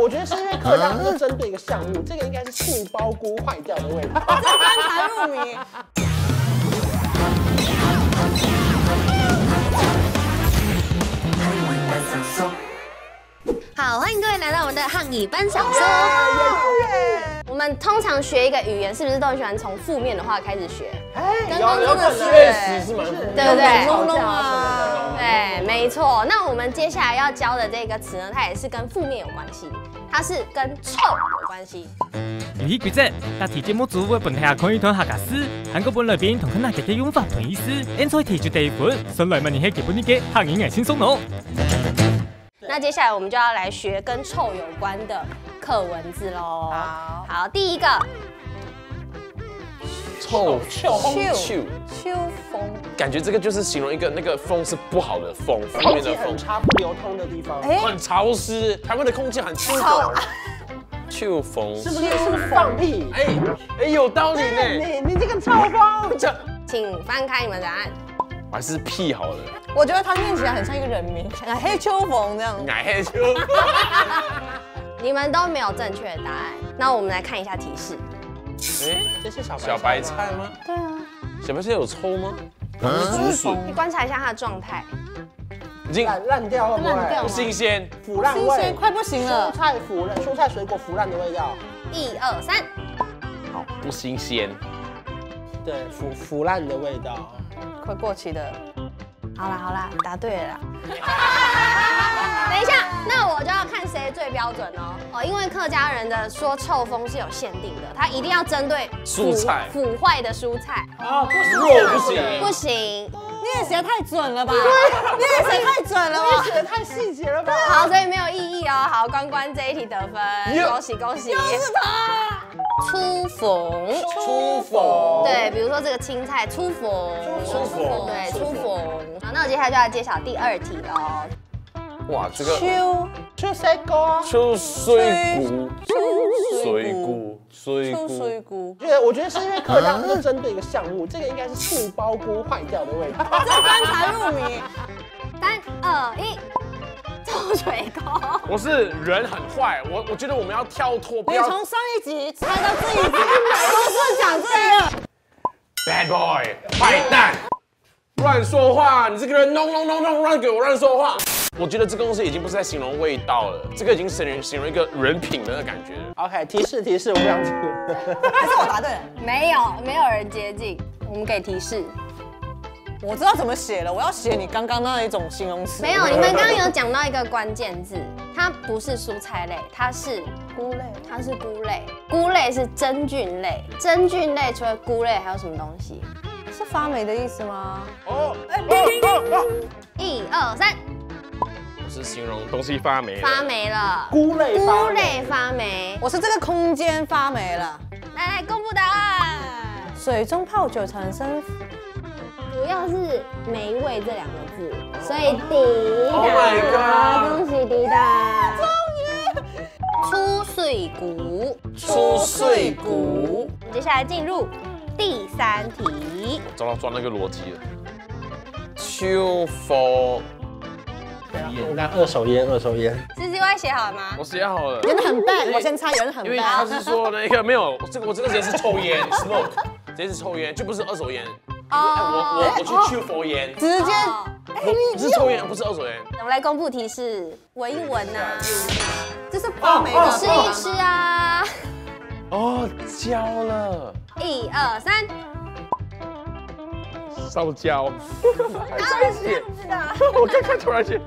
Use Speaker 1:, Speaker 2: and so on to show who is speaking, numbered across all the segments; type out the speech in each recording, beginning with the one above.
Speaker 1: 我觉得是因为课堂是针对一个项目，这个应该是杏鲍菇坏掉的味道。
Speaker 2: 这 才入迷。
Speaker 3: 好，欢迎各位来到我们的汉语班小松。我们通常学一个语言，是不是都喜欢从负面的话开始学？
Speaker 1: 哎，
Speaker 2: 跟工作的
Speaker 1: 现实是蛮
Speaker 3: 对不对？对，没错。那我们接下来要教的这个词呢，它也是跟负面有关系，它是跟臭有关系。
Speaker 4: 咦，举节目组的本题考一堂下家诗，韩国本里边同个那几个用法同意思，提来问本人轻松
Speaker 3: 那接下来我们就要来学跟臭有关的课文字喽。
Speaker 2: 好，
Speaker 3: 好，第一个。
Speaker 1: 臭
Speaker 2: 秋风，
Speaker 5: 感觉这个就是形容一个那个风是不好的风，面的风，
Speaker 1: 差，不流通的地方，
Speaker 5: 很潮湿，台湾的空气很臭。秋风
Speaker 1: 是不是是不是放屁？
Speaker 5: 哎哎，有道理呢。
Speaker 1: 你你这个臭风，
Speaker 5: 这
Speaker 3: 请翻开你们答案。
Speaker 5: 还是屁好了。
Speaker 2: 我觉得它念起来很像一个人名，矮黑秋风这样子。
Speaker 5: 矮黑秋。
Speaker 3: 你们都没有正确答案，那我们来看一下提示。
Speaker 5: 哎，
Speaker 1: 这是小
Speaker 5: 小白菜
Speaker 1: 吗？
Speaker 5: 对啊。小白菜有抽吗？
Speaker 3: 你观察一下它的状态。
Speaker 5: 已经
Speaker 1: 烂掉
Speaker 3: 了掉，
Speaker 5: 不新鲜，
Speaker 1: 腐烂味。
Speaker 2: 新鲜快不行了。
Speaker 1: 蔬菜腐烂，蔬菜水果腐烂的味道。
Speaker 3: 一二三。
Speaker 5: 好，不新鲜。
Speaker 1: 对，腐腐烂的味道，
Speaker 2: 快过期的。
Speaker 3: 好了好了，答对了。等一下。标准哦，哦，因为客家人的说臭风是有限定的，它一定要针对
Speaker 5: 蔬菜
Speaker 3: 腐坏的蔬菜
Speaker 1: 啊，这
Speaker 5: 我不行，
Speaker 3: 不行，
Speaker 2: 你写太准了吧？你也写太准了吧？
Speaker 1: 你写的太细节了吧？
Speaker 3: 好，所以没有意义哦。好，关关这一题得分，恭喜恭喜，就
Speaker 2: 是他，
Speaker 3: 出逢，
Speaker 5: 出逢，
Speaker 3: 对，比如说这个青菜初逢，
Speaker 5: 初逢，
Speaker 3: 对，初逢。好，那我接下来就要揭晓第二题喽。
Speaker 5: 哇，这个。
Speaker 1: 出水沟
Speaker 5: 啊！水果，
Speaker 2: 出
Speaker 5: 水果。
Speaker 2: 臭水
Speaker 5: 菇。
Speaker 1: 觉得我觉得是因为课堂是针对一个项目，这个应该是树包菇坏掉的味道。
Speaker 2: 这观察入迷，
Speaker 3: 三二一，臭水沟。
Speaker 5: 我是人很坏，我我觉得我们要跳脱。
Speaker 2: 你从上一集猜到这一集都是讲这个。
Speaker 5: Bad boy，坏蛋，乱说话！你这个人，no no no no，乱给我乱说话。我觉得这个公司已经不是在形容味道了，这个已经形容形容一个人品的感觉
Speaker 1: OK，提示提示，我想听。
Speaker 2: 是我答对了？
Speaker 3: 没有，没有人接近，我们可以提示。
Speaker 2: 我知道怎么写了，我要写你刚刚那一种形容词。
Speaker 3: 没有，你们刚刚有讲到一个关键字，它不是蔬菜类，它是
Speaker 2: 菇类，
Speaker 3: 它是菇类，菇类是真菌类，真菌类除了菇类还有什么东西？
Speaker 2: 是发霉的意思吗？
Speaker 5: 哦，
Speaker 3: 一二三。
Speaker 5: 形容东西发霉，
Speaker 3: 发霉了。
Speaker 1: 菇类，
Speaker 3: 菇类发霉。
Speaker 2: 我是这个空间发霉了。
Speaker 3: 来来，公布答案。
Speaker 2: 水中泡酒产生，
Speaker 3: 主要是霉味这两个字，所以滴
Speaker 5: 答。o
Speaker 3: 恭喜滴答，终于。出水谷，
Speaker 5: 出水谷。
Speaker 3: 接下来进入第三题。
Speaker 5: 我遭到钻那个逻辑了。Two
Speaker 1: four。那二手烟，二手烟。
Speaker 3: C C Y 写好了吗？
Speaker 5: 我写好了。
Speaker 2: 真的很笨，我真差，人很笨。
Speaker 5: 因为他是说那个没有，这个我这个直接是抽烟，smoke，直接是抽烟，就不是二手烟。哦，我我我去去佛烟，
Speaker 2: 直接，
Speaker 5: 哎、直是抽烟，不是二手烟。
Speaker 3: 我们来公布提示，闻一闻呐，
Speaker 2: 这是爆
Speaker 3: 吃一吃啊。
Speaker 5: 哦，焦了。
Speaker 3: 一二三。
Speaker 5: 烧焦，
Speaker 3: 太危险。
Speaker 5: 我刚刚突然间，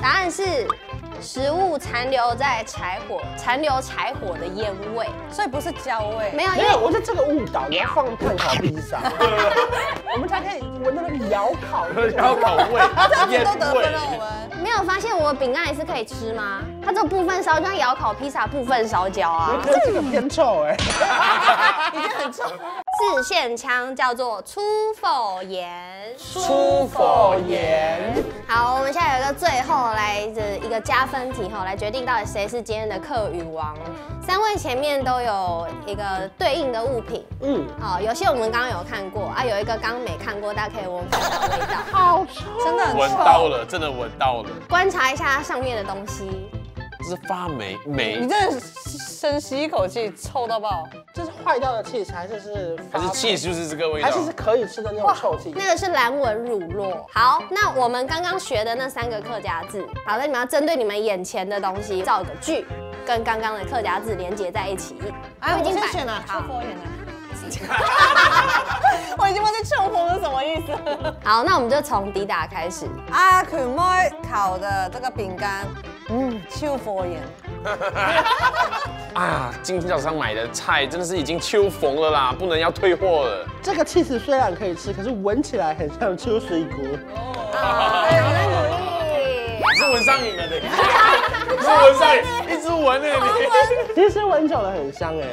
Speaker 3: 答案是食物残留在柴火，残留柴火的烟味，
Speaker 2: 所以不是焦味。
Speaker 3: 没有，
Speaker 1: 没有，我是这个误导，你要放炭 烤披萨，我们才可以闻到那个窑烤、
Speaker 5: 的窑烤味、烟味。
Speaker 2: 都得分了，我们
Speaker 3: 没有发现我饼干也是可以吃吗？它这部分烧，焦，像烧烤披萨部分烧焦啊。
Speaker 1: 哥，这个偏臭哎，
Speaker 2: 已经很臭
Speaker 3: 四线枪叫做出否言，
Speaker 5: 出
Speaker 1: 否言。
Speaker 3: 好，我们现在有一个最后来的一个加分题哈，来决定到底谁是今天的课语王。三位前面都有一个对应的物品，
Speaker 1: 嗯，
Speaker 3: 好，有些我们刚刚有看过啊，有一个刚刚没看过，大家可以闻味味道
Speaker 1: 好臭，
Speaker 2: 真的
Speaker 5: 闻到了，真的闻到了。
Speaker 3: 观察一下它上面的东西，
Speaker 5: 这是发霉，霉。
Speaker 2: 你真的深吸一口气，臭到爆。
Speaker 1: 坏掉的气还是是，
Speaker 5: 还是气就是这个味道，
Speaker 1: 还是是可以吃的那种臭气。
Speaker 3: 那个是蓝纹乳酪。好，那我们刚刚学的那三个客家字，好了，你们要针对你们眼前的东西造个句，跟刚刚的客家字连接在一起。
Speaker 2: 我
Speaker 3: 已经
Speaker 2: 选了。
Speaker 3: 好。
Speaker 2: 我已经忘记臭风是什么意思。
Speaker 3: 好，那我们就从滴达开始。
Speaker 2: 阿可莫烤的这个饼干，嗯，臭佛眼。
Speaker 5: 啊，今天早上买的菜真的是已经秋逢了啦，不能要退货了。
Speaker 1: 这个 cheese 虽然可以吃，可是闻起来很像秋水果。
Speaker 3: 哦，努力努力，
Speaker 5: 是闻上瘾了的，是闻上瘾，一直闻呢，你。
Speaker 1: 其实闻久了很香哎。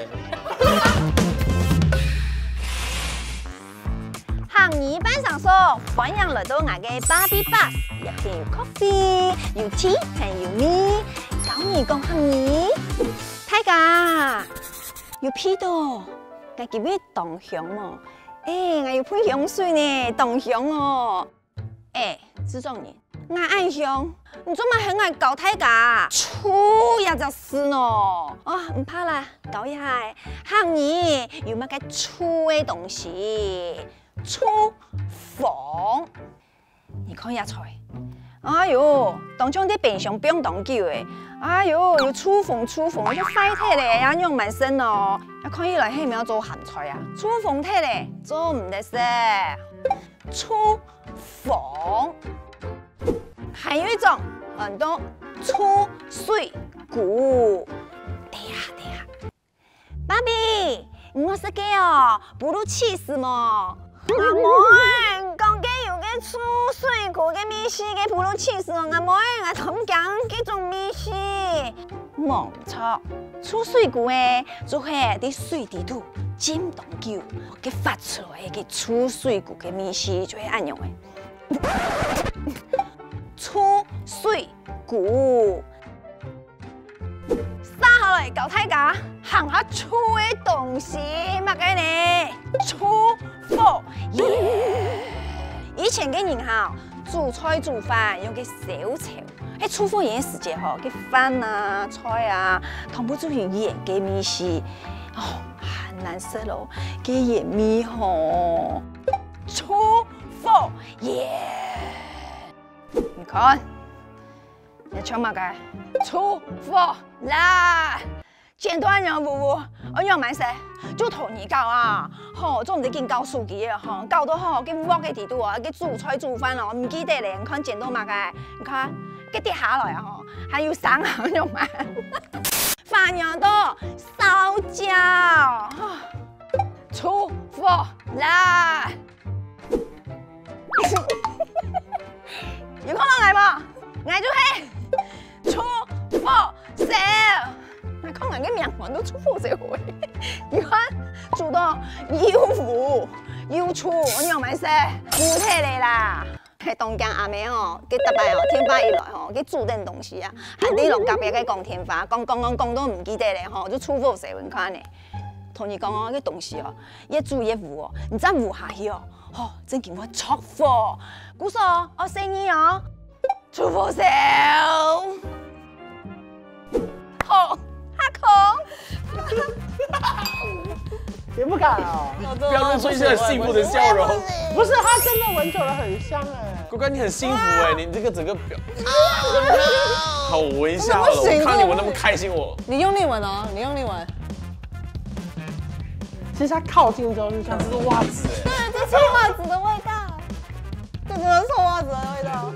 Speaker 6: 行业班上说，欢迎来到我的 Barbie Bus，有 coffee，有 tea，还有你，搞你讲行业。太假，又屁多，还特你动香嘛？哎，我要喷香水呢，动香哦！哎，这种人，我爱香，你做么很爱搞太假？粗呀就是咯，哦，不怕啦，搞一下，看你有没有个粗的东西，粗缝，你看一下菜。哎呦，当中在冰箱不用当救的。哎呦，有粗风粗缝，就晒脱阳啊，那蛮深哦，也可以来下面做咸菜啊，粗风脱嘞，做唔得事。粗风，还有一种很多粗碎骨。对呀对呀。爸比，我是哦，不如气死么？好嘛。个个米西个部落传说，我每下我都讲，这种米西，没错，出水谷就系伫水底土浸冻久，佮发出来个出水谷的米西，就系安样的。出水谷，三号来搞太家，含下出的东西，勿该你，粗货。以前个时候。煮菜煮饭用个小炒，哎，厨房宴时间哈，个饭呐、菜啊，同部都用盐给米是哦，很难说咯，给盐米吼，厨房宴，你看，一唱嘛个，厨房来。剪刀人呜呜，我要买啥？就托你搞啊！吼，这毋是今搞手机的吼，搞得好，给五包加几啊？给煮菜煮饭哦，唔记得嘞。你看剪到买个，你看，给跌下来吼，还有三行肉买。花样多，烧脚出发啦！有空来吗？来就黑。看人家命运都出乎社会，你看，做到又富要厝，你又咪说，顾体你啦。东江阿妹哦，佮大摆哦，天发一来哦，佮煮点东西啊。韩志龙特别佮讲天发，讲讲讲讲都唔记得咧吼，就出乎社会看咧。同你讲讲个东西哦，越煮越糊哦，你再糊下去哦？好，真叫我出乎。姑嫂，我意哦，出乎社会。好。
Speaker 1: 也不敢哦，
Speaker 5: 不要露出一些幸福的笑容。
Speaker 1: 不是，他真的闻久了很香哎。
Speaker 5: 乖乖，你很幸福哎，你这个整个表，好微
Speaker 2: 笑的，
Speaker 5: 我看你闻那么开心，我。
Speaker 2: 你用力闻哦，你用力闻。
Speaker 1: 其实它靠近之后是像，
Speaker 5: 这是袜子对，
Speaker 3: 这是袜子的味道，这真臭袜子的味道。